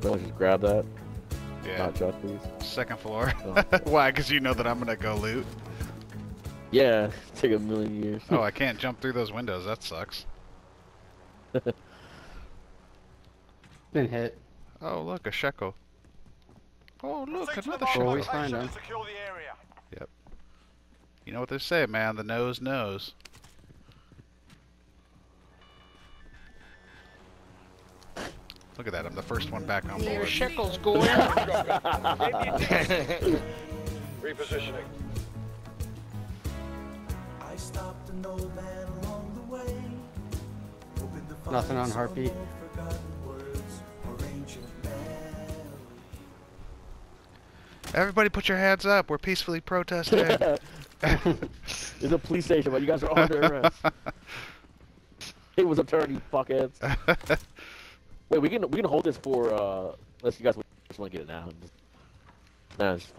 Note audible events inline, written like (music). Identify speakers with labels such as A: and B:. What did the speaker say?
A: Don't just grab that.
B: Yeah.
A: Not Chuck, please.
B: Second floor.
A: Oh. (laughs)
B: Why? Because you know that I'm gonna go loot.
A: Yeah, (laughs) take a million years.
B: Oh, (laughs) I can't jump through those windows. That sucks.
C: Been hit.
B: Oh, look, a shekel. Oh, look,
D: Proceed
B: another
D: the
B: shekel.
C: Always find
D: location
C: them.
D: and Secure the area.
B: You know what they say, man. The nose knows. Look at that. I'm the first one back on
E: Your
B: board.
E: shekels going. (laughs)
D: Repositioning.
F: I stopped an old man along the way. hoping to find
C: Nothing on
F: some
C: heartbeat.
F: old forgotten words or ancient memories.
B: Everybody put your hands up. We're peacefully protesting. (laughs)
A: It's a police station, but you guys are under arrest. (laughs) It was a attorney, fuckheads. Wait, we can we can hold this for uh unless you guys just want to get it now. Nah, it's fine.